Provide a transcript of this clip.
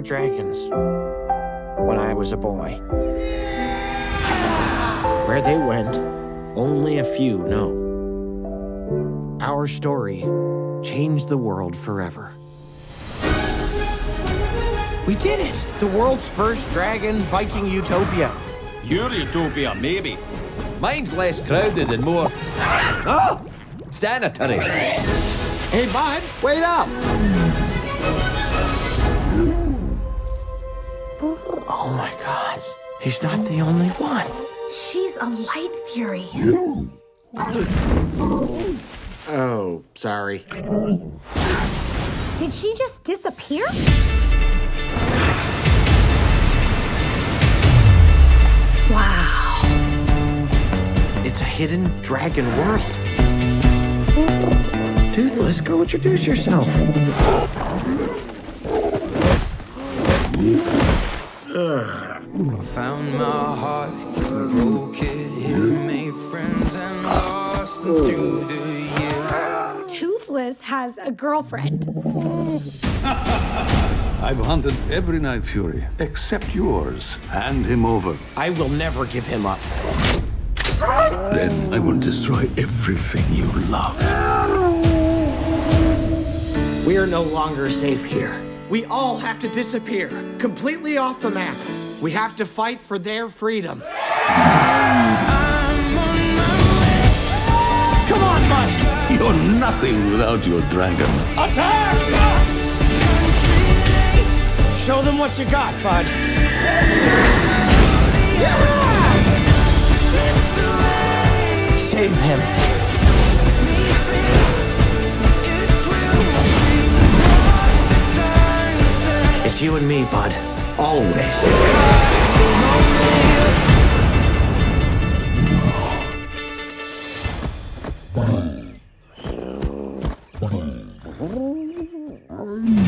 were dragons when I was a boy. Where they went, only a few know. Our story changed the world forever. We did it! The world's first dragon Viking utopia. Your utopia, maybe. Mine's less crowded and more. Oh! Sanitary. Hey, bud, wait up! Oh my god, he's not the only one. She's a light fury. Oh, sorry. Did she just disappear? Wow. It's a hidden dragon world. Toothless, go introduce yourself. Found my heart, broke it, here, made friends and lost them through the years. Toothless has a girlfriend. I've hunted every Night Fury except yours. Hand him over. I will never give him up. Then I will destroy everything you love. We are no longer safe here. We all have to disappear, completely off the map. We have to fight for their freedom. Come on, bud! You're nothing without your dragons. Show them what you got, bud. Save him. You and me, bud. Always. Bye. Bye. Bye.